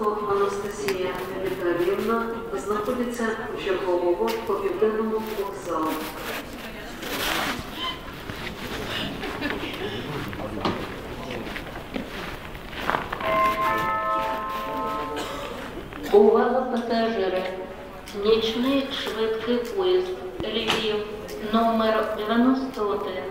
Романенко Анастасія Віталіївна знаходиться чергового по південному вокзалу. Увага пасажири! Нічний швидкий поїзд Львів номер 91